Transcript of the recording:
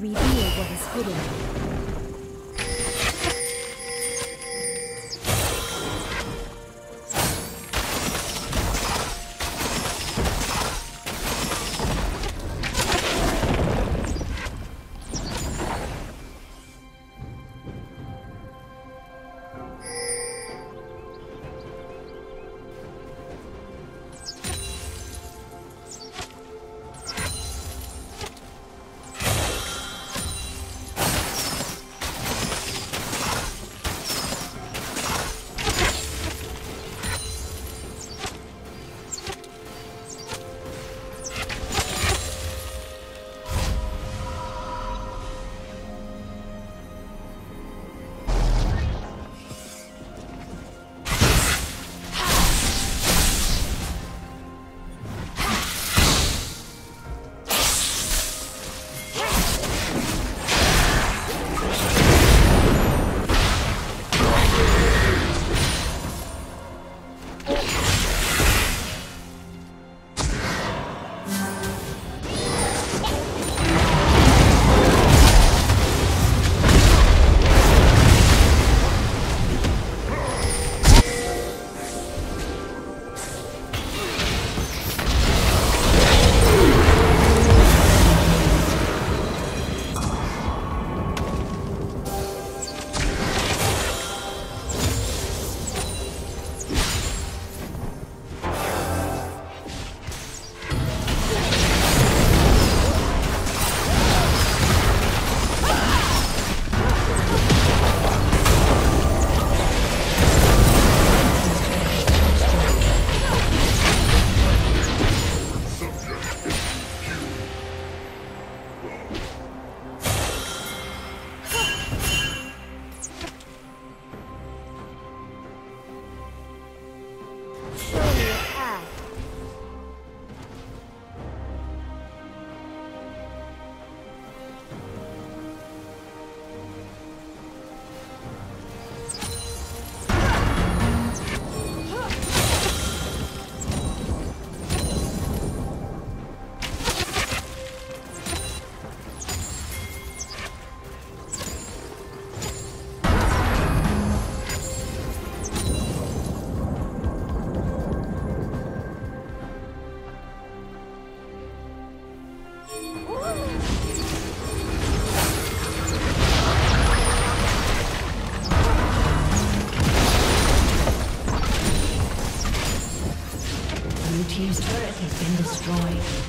Reveal what is hidden. Destroyed.